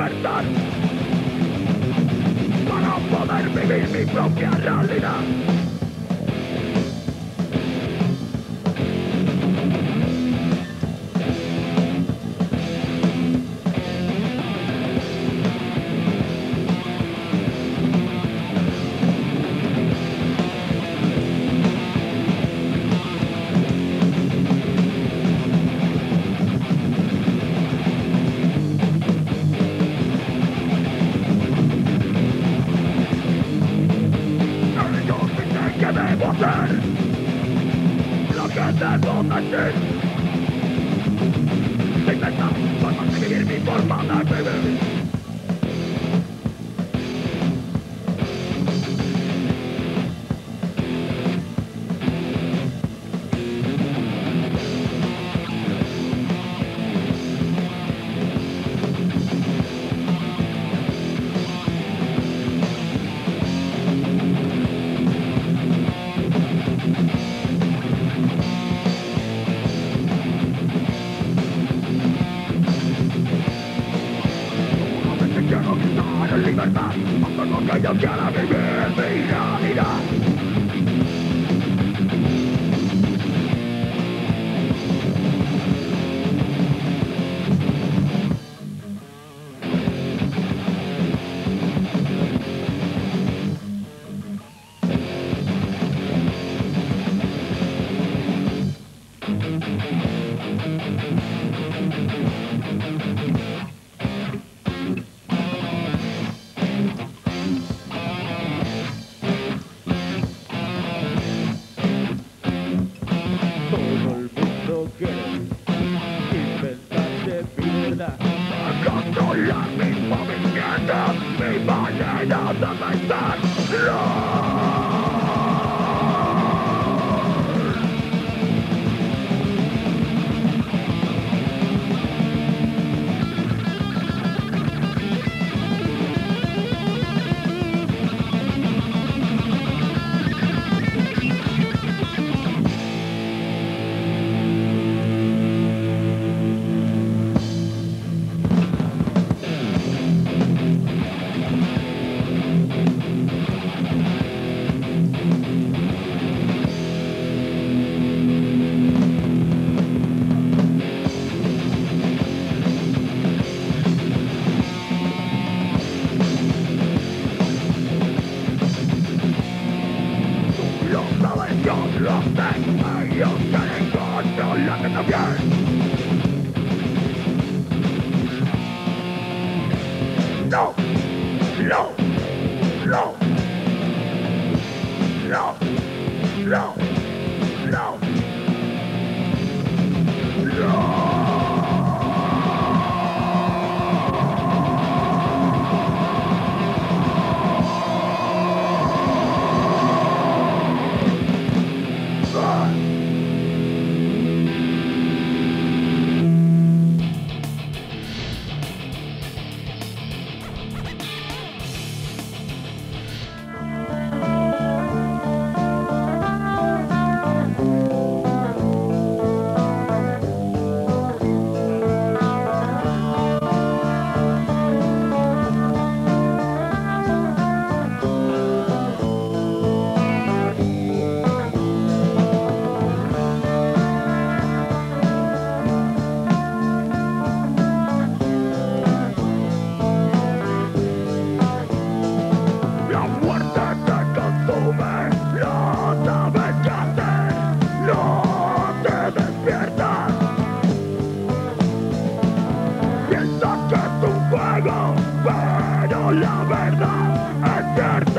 despertar para poder vivir mi propia realidad. Watch this! No. No. No. No. i got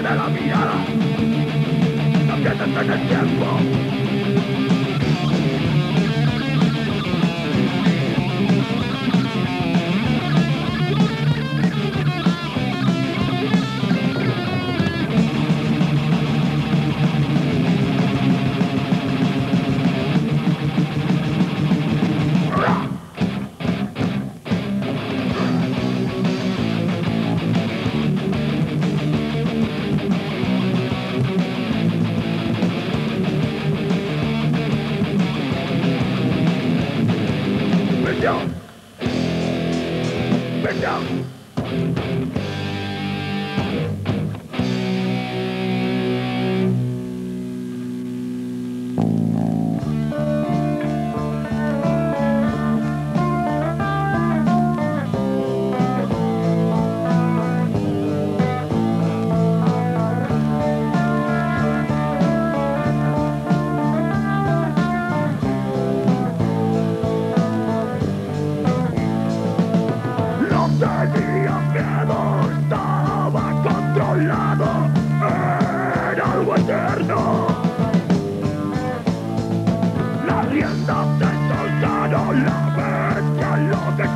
pierde la mirada, no pierdes en el tiempo. Break down. Break down.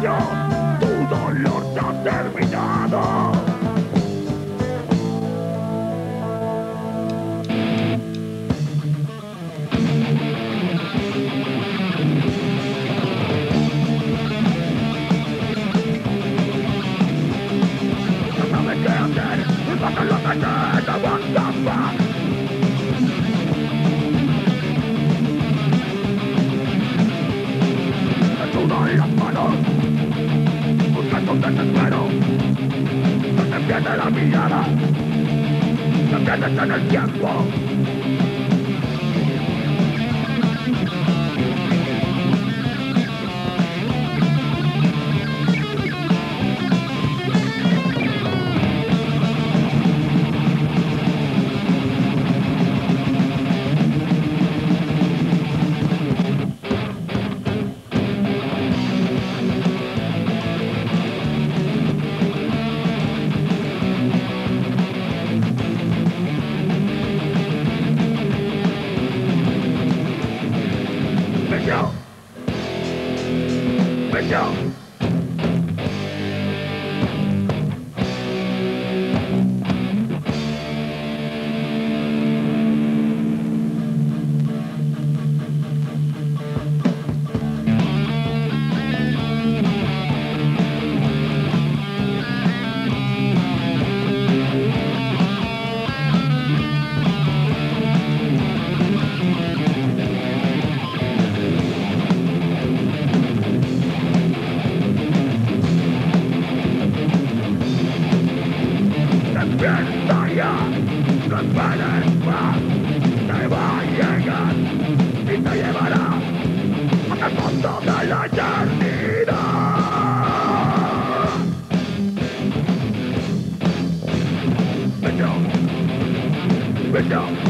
Bello, tu dolor se ha terminado. No sabes contra tus manos. No te pierdas la mirada, no pierdas en el tiempo. it go.